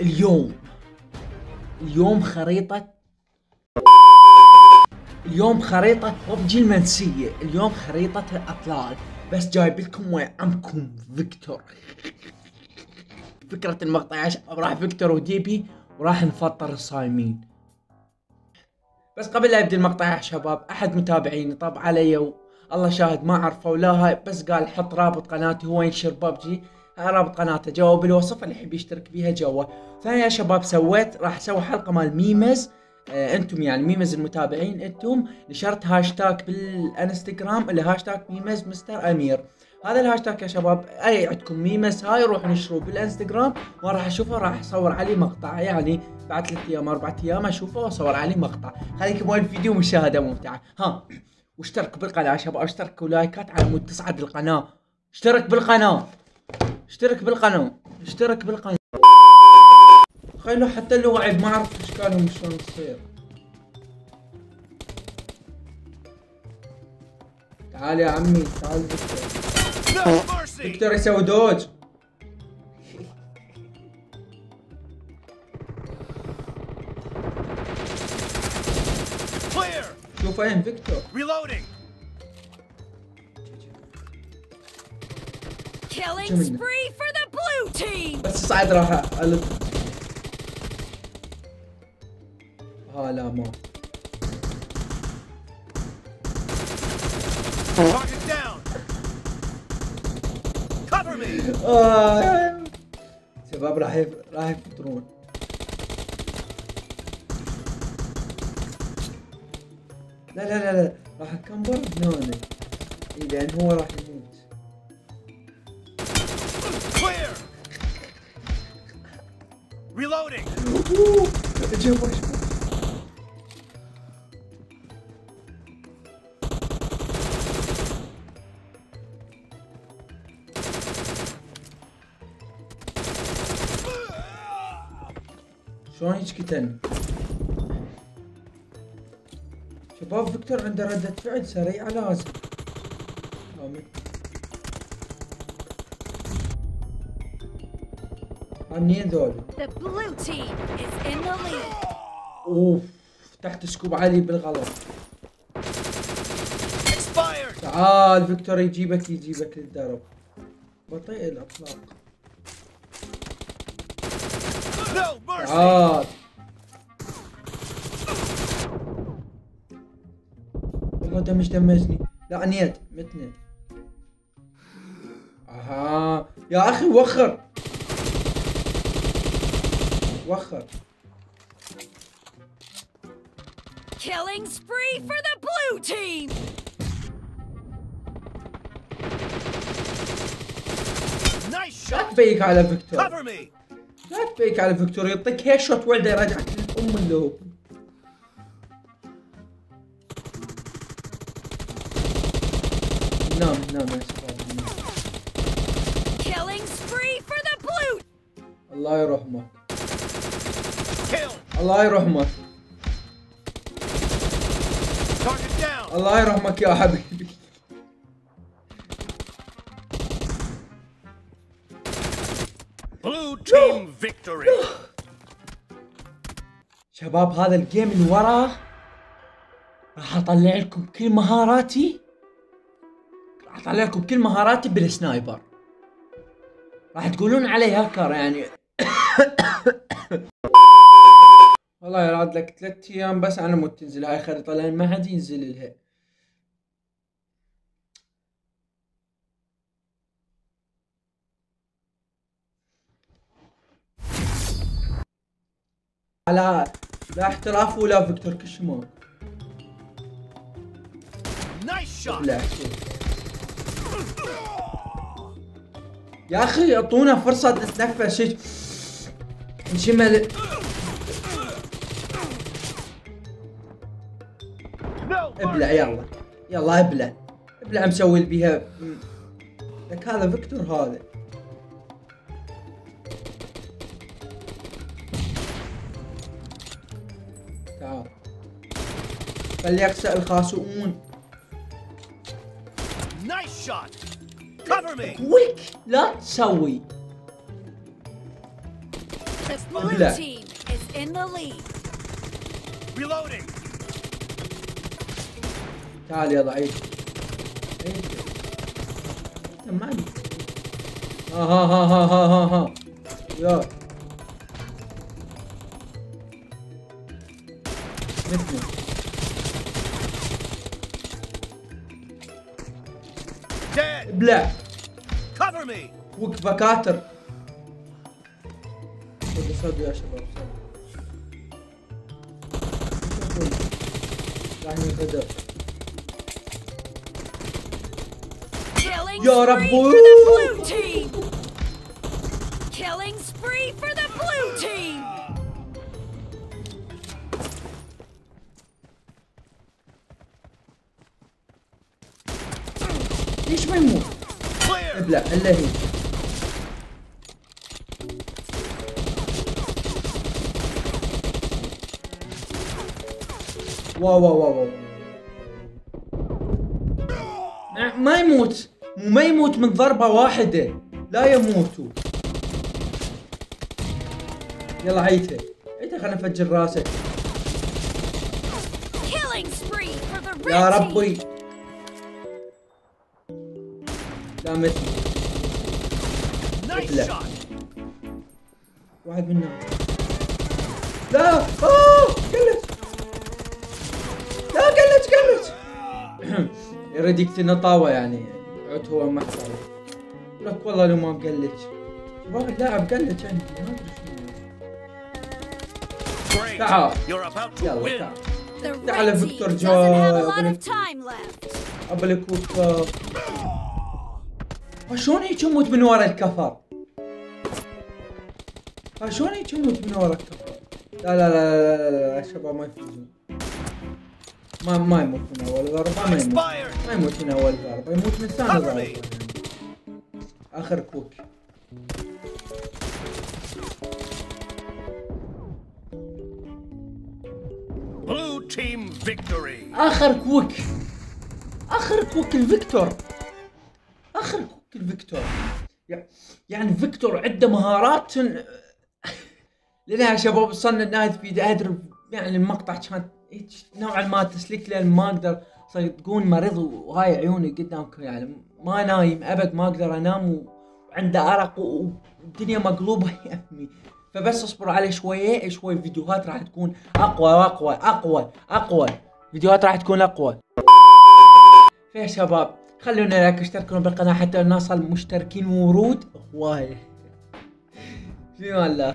اليوم. اليوم خريطة. اليوم خريطة ببجي المنسية اليوم خريطة الأطلال. بس جايب لكم عمكم فيكتور. فكرة المقطع يا شباب راح فيكتور و DP وراح نفطر الصايمين بس قبل لا يبدي المقطع يا شباب أحد متابعيني طب علي. الله شاهد ما عرفه ولا هاي. بس قال حط رابط قناتي هو ينشر ببجي. رابط قناته جوا بالوصف اللي يحب يشترك بيها جوا ثاني يا شباب سويت راح أسوي حلقة مال memes. آه أنتم يعني memes المتابعين أنتم نشرت هاشتاج بالانستغرام اللي هاشتاج memes مستر أمير. هذا الهاشتاج يا شباب أي عندكم memes هاي روحوا نشروه بالانستغرام. ما راح أشوفه راح أصور عليه مقطع. يعني بعد ثلاث أيام أربع أيام أشوفه وأصور عليه مقطع. خليكم وين الفيديو مشاهدة ممتعة. ها واشترك بالقناة يا شباب اشتركوا لايكات على مود تصعد القناة. اشترك بالقناة. اشترك بالقناه اشترك بالقناه خلوا حتى لو وعد ما اعرف اشكالهم شلون تصير تعال يا عمي تعال فيكتور! فيكتور يسوي dodge! شوف وين فيكتور Reloading! Killing spree for the blue team! بس صعد راح الف ها لا ما Target down! Cover me! شباب راح. راح يفطرون لا لا لا لا راح اكمبر هنا اي لأن هو راح يموت Reloading! شلون هيك قتلني؟ شباب فيكتور عنده ردة فعل سريعة لازم عنين ذول. أوف تحت سكوب علي بالغلط! تعال فيكتور يجيبك يجيبك للدرب. بطيء الأطلاق! تعال. والله دمج دمجني. لا نيت متني أها. يا أخي وخر. وخر Killing spree for the blue team! Nice shot! ت peek على فيكتور! لا ت peek على فيكتور يعطيك headshot ولده يرجعك للام اللي هو نام نام يا شباب نام. Killing spree for the blue الله يرحمه Kill! الله down! الله يرحمك يا حبيبي Blue team victory! شباب هذا ال game اللي وراه راح أطلع لكم كل مهاراتي راح أطلع لكم كل مهاراتي بال sniper راح تقولون علي هاكر يعني والله يراد لك ثلاث أيام بس على مود تنزل هاي خريطة لأن ما حد ينزل لها. لا لا احتراف ولا فيكتور shot! لا. يا أخي أعطونا فرصة نتنفس هيك نشمل ابلع! يلا يلا ابلع ابلع مسوي بيها لك هذا فيكتور هذا تعال فليخسأ الخاسئون Nice shot! Cover me! ويك لا تسوي The blue لا. team is in the lead. Reloading. تعال يا ضعيف. ما لي ها ها ها ها ها ها ها. يا. Dead. ابلع. وك بكاتر. صدوا صدوا يا شباب صدوا راح ينفجر Killing يا spree رب. for the blue team. Killing spree for the blue team. ليش ما يموت؟ Clear. ابلع الا هي واو واو واو واو نعم، ما يموت مو ما يموت من ضربة واحدة. لا يموتوا يلا عيته عيته خلنا نفجر راسه يا. ربي. لا shot. واحد منا. لا. آه. قلت. لا قلت قلت. يريد يقتلنا طاوة يعني. عود هو محتار لك والله لو ما مقلج شباب اللاعب قلج عندي ما أدري شنو. تعال. يلا. تعال تعال فيكتور doesn't جاي، have a lot أبني. of time left. ابى الكوكا شلون هيك يموت من ورا الكفر؟ ها شلون هيك يموت من ورا الكفر؟ لا لا لا لا لا, لا, لا الشباب ما يفوزون ما ما يموت من أول ضربه ما يموت. ما يموت من أول ضربه يموت من ثاني ضربه. آخر كوك Blue team victory. آخر كوك آخر كوك الفيكتور آخر كوك الفيكتور يع- يعني فيكتور عنده مهارات لنا يا شباب وصلنا نهاية الفيديو أدري يعني المقطع كان نوعا ما تسليك لأن ما أقدر صدقون مريض وهاي عيوني قدامكم يعني ما نايم أبد ما أقدر أنام وعنده أرق والدنيا مقلوبة يا امي فبس اصبروا علي شوية شوي فيديوهات راح تكون أقوى وأقوى أقوى أقوى. فيديوهات راح تكون أقوى. فيا شباب خلونا لايك واشتركوا بالقناة حتى نوصل مشتركين ورود. هوايه في الله